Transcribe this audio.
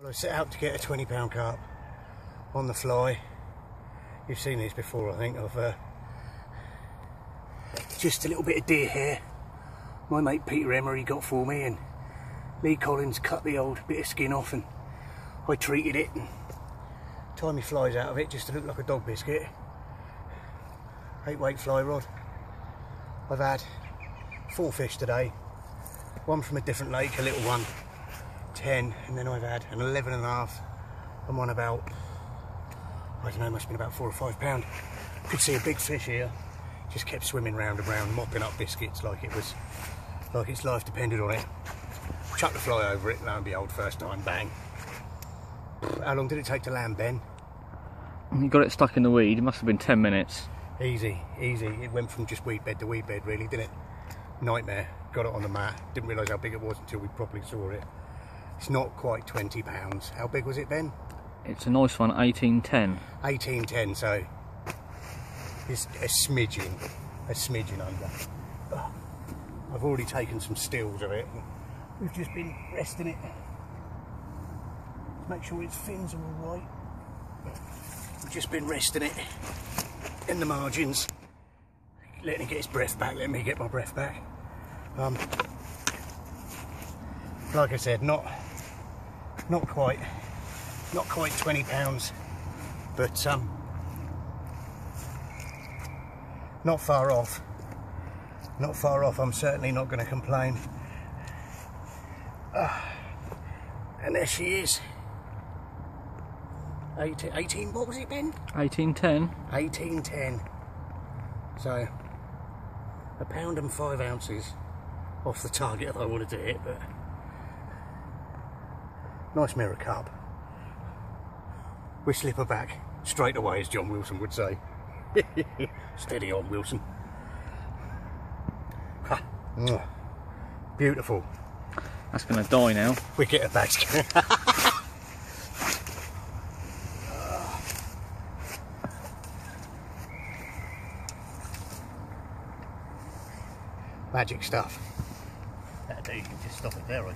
Well, I set out to get a 20 pound carp on the fly. You've seen these before, I think, of uh, just a little bit of deer hair. My mate Peter Emery got for me and Lee Collins cut the old bit of skin off and I treated it and my flies out of it just to look like a dog biscuit. Eight weight fly rod. I've had four fish today. One from a different lake, a little one. 10 and then I've had an 11 and a half and one about I don't know must have been about four or five pound. Could see a big fish here. Just kept swimming round and round mopping up biscuits like it was like its life depended on it. Chuck the fly over it lo and behold first time bang. How long did it take to land Ben? You got it stuck in the weed, it must have been 10 minutes. easy easy. It went from just weed bed to weed bed really didn't it? Nightmare. Got it on the mat. Didn't realise how big it was until we properly saw it it's not quite 20 pounds. How big was it, Ben? It's a nice one, 1810. 1810, so it's a smidgen, a smidgen under. I've already taken some stills of it. We've just been resting it. Make sure its fins are all right. We've just been resting it in the margins. Letting it get its breath back, let me get my breath back. Um, like I said, not not quite. Not quite 20 pounds but um not far off. Not far off I'm certainly not going to complain. Uh, and there she is. 18, 18 what was it Ben? 1810? 1810 so a pound and five ounces off the target I wanted to hit but Nice mirror carp. We slip her back straight away, as John Wilson would say. Steady on, Wilson. Ha. Beautiful. That's going to die now. We get her back. Magic stuff. That do, you can just stop it there, I